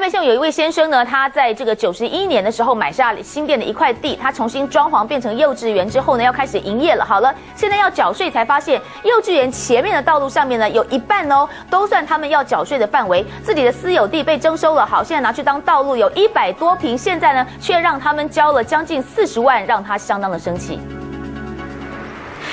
台北县有一位先生呢，他在这个九十一年的时候买下新店的一块地，他重新装潢变成幼稚园之后呢，要开始营业了。好了，现在要缴税，才发现幼稚园前面的道路上面呢，有一半哦，都算他们要缴税的范围，自己的私有地被征收了。好，现在拿去当道路，有一百多平，现在呢，却让他们交了将近四十万，让他相当的生气。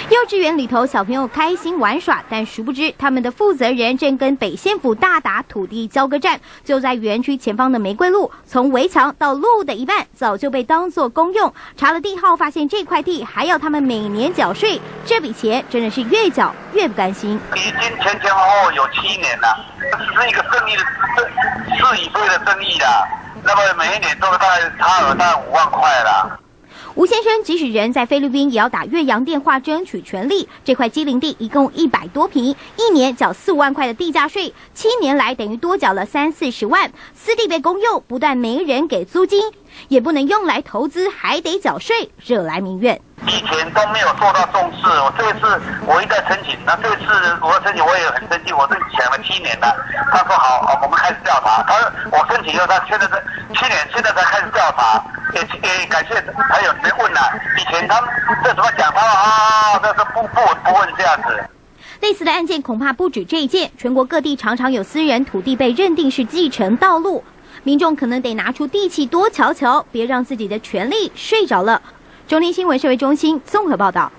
幼稚园里头，小朋友开心玩耍，但殊不知他们的负责人正跟北县府大打土地交割战。就在园区前方的玫瑰路，从围墙到路的一半，早就被当作公用。查了地号，发现这块地还要他们每年缴税，这笔钱真的是越缴越不甘心。已经前前后后有七年了，这是一个生意的是以费的生意啦。那么每一年都大概差额大概五万块了。吴先生即使人在菲律宾，也要打越洋电话争取权利。这块机灵地一共一百多平，一年缴四五万块的地价税，七年来等于多缴了三四十万。私地被公用，不但没人给租金，也不能用来投资，还得缴税，惹来民怨。以前都没有受到重视，我这次我一再申请，那这次我申请我也很生气，我是抢了七年的。他说好，我们开始调查。他说我申请以后，他现在是七年，现在才开始调查。也也感谢还有谁问了，以前他们这什么讲话啊，这是不不不问这样子。类似的案件恐怕不止这一件，全国各地常常有私人土地被认定是继承道路，民众可能得拿出地契多瞧瞧，别让自己的权利睡着了。中天新闻社会中心综合报道。